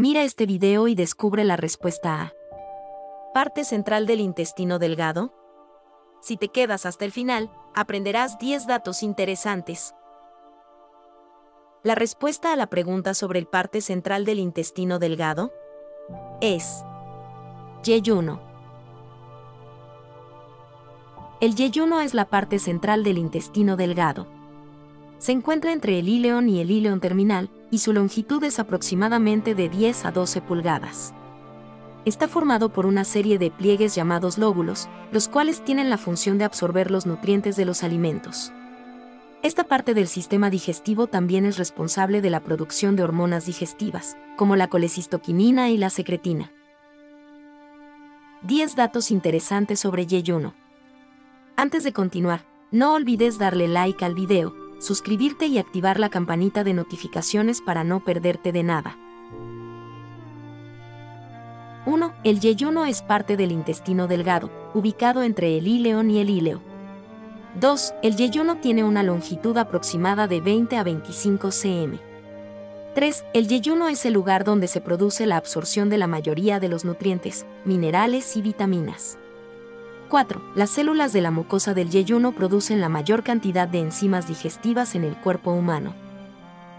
Mira este video y descubre la respuesta a. Parte central del intestino delgado. Si te quedas hasta el final, aprenderás 10 datos interesantes. La respuesta a la pregunta sobre el parte central del intestino delgado es yeyuno. El yeyuno es la parte central del intestino delgado. Se encuentra entre el ileón y el ileón terminal, y su longitud es aproximadamente de 10 a 12 pulgadas. Está formado por una serie de pliegues llamados lóbulos, los cuales tienen la función de absorber los nutrientes de los alimentos. Esta parte del sistema digestivo también es responsable de la producción de hormonas digestivas, como la colecistoquinina y la secretina. 10 datos interesantes sobre yeyuno. Antes de continuar, no olvides darle like al video, suscribirte y activar la campanita de notificaciones para no perderte de nada. 1. El yeyuno es parte del intestino delgado, ubicado entre el ileón y el íleo. 2. El yeyuno tiene una longitud aproximada de 20 a 25 cm. 3. El yeyuno es el lugar donde se produce la absorción de la mayoría de los nutrientes, minerales y vitaminas. 4. Las células de la mucosa del yeyuno producen la mayor cantidad de enzimas digestivas en el cuerpo humano.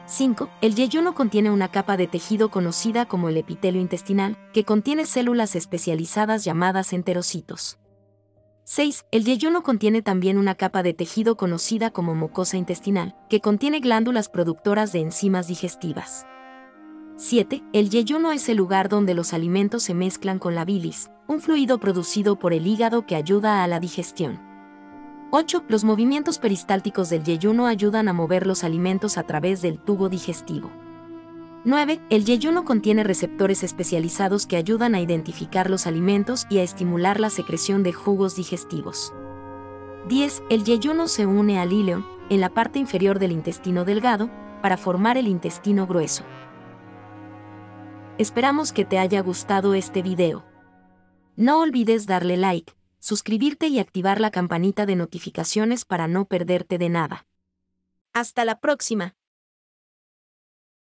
5. El yeyuno contiene una capa de tejido conocida como el epitelio intestinal, que contiene células especializadas llamadas enterocitos. 6. El yeyuno contiene también una capa de tejido conocida como mucosa intestinal, que contiene glándulas productoras de enzimas digestivas. 7. El yeyuno es el lugar donde los alimentos se mezclan con la bilis, un fluido producido por el hígado que ayuda a la digestión. 8. Los movimientos peristálticos del yeyuno ayudan a mover los alimentos a través del tubo digestivo. 9. El yeyuno contiene receptores especializados que ayudan a identificar los alimentos y a estimular la secreción de jugos digestivos. 10. El yeyuno se une al ileón, en la parte inferior del intestino delgado, para formar el intestino grueso. Esperamos que te haya gustado este video. No olvides darle like, suscribirte y activar la campanita de notificaciones para no perderte de nada. Hasta la próxima.